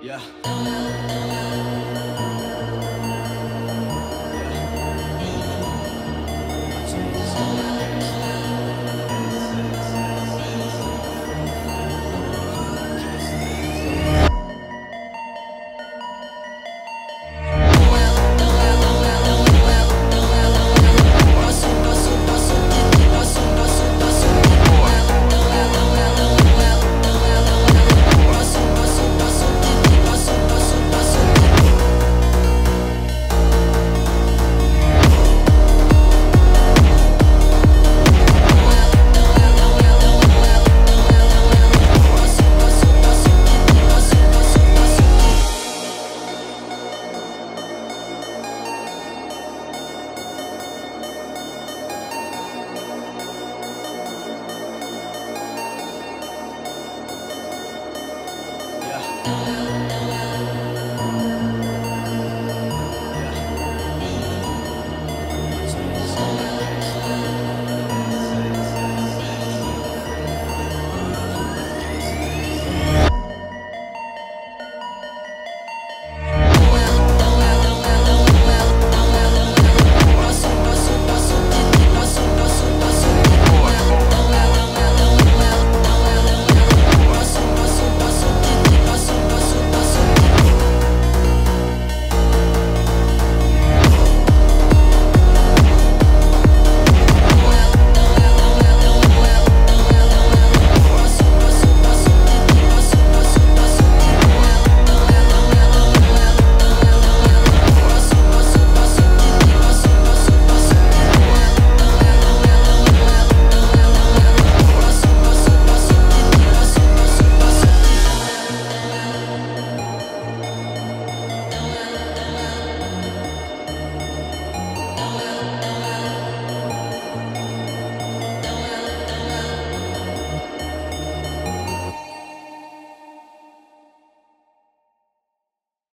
Yeah. Oh.